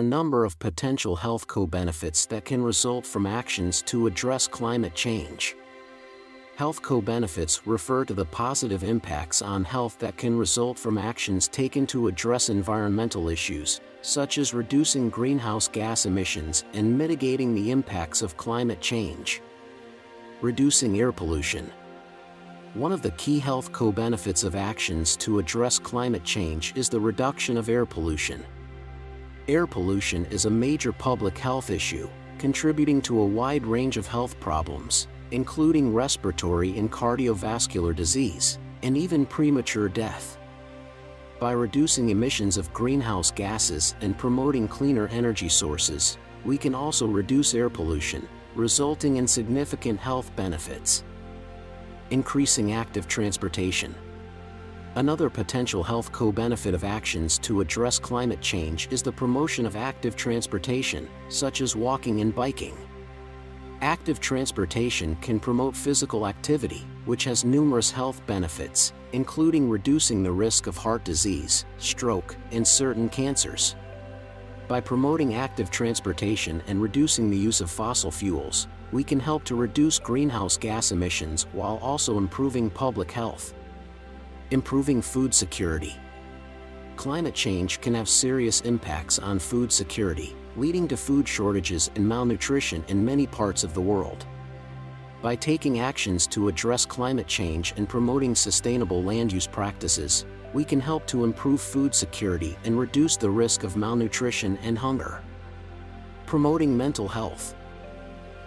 a number of potential health co-benefits that can result from actions to address climate change. Health co-benefits refer to the positive impacts on health that can result from actions taken to address environmental issues, such as reducing greenhouse gas emissions and mitigating the impacts of climate change. Reducing air pollution. One of the key health co-benefits of actions to address climate change is the reduction of air pollution. Air pollution is a major public health issue, contributing to a wide range of health problems, including respiratory and cardiovascular disease, and even premature death. By reducing emissions of greenhouse gases and promoting cleaner energy sources, we can also reduce air pollution, resulting in significant health benefits. Increasing active transportation. Another potential health co-benefit of actions to address climate change is the promotion of active transportation, such as walking and biking. Active transportation can promote physical activity, which has numerous health benefits, including reducing the risk of heart disease, stroke, and certain cancers. By promoting active transportation and reducing the use of fossil fuels, we can help to reduce greenhouse gas emissions while also improving public health. Improving food security. Climate change can have serious impacts on food security, leading to food shortages and malnutrition in many parts of the world. By taking actions to address climate change and promoting sustainable land use practices, we can help to improve food security and reduce the risk of malnutrition and hunger. Promoting mental health.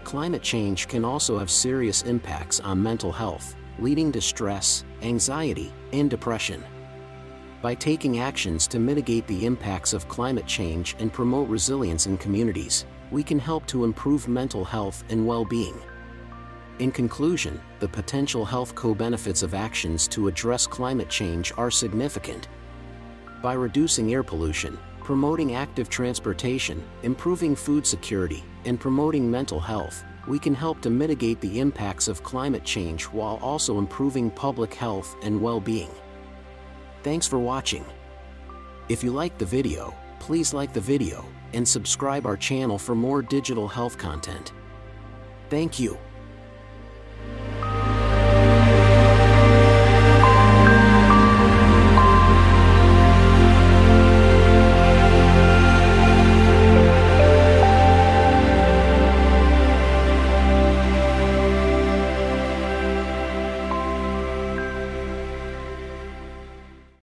Climate change can also have serious impacts on mental health, leading to stress, anxiety, and depression by taking actions to mitigate the impacts of climate change and promote resilience in communities, we can help to improve mental health and well-being. In conclusion, the potential health co-benefits of actions to address climate change are significant. By reducing air pollution, promoting active transportation, improving food security, and promoting mental health, we can help to mitigate the impacts of climate change while also improving public health and well-being. Thanks for watching. If you liked the video, please like the video and subscribe our channel for more digital health content. Thank you.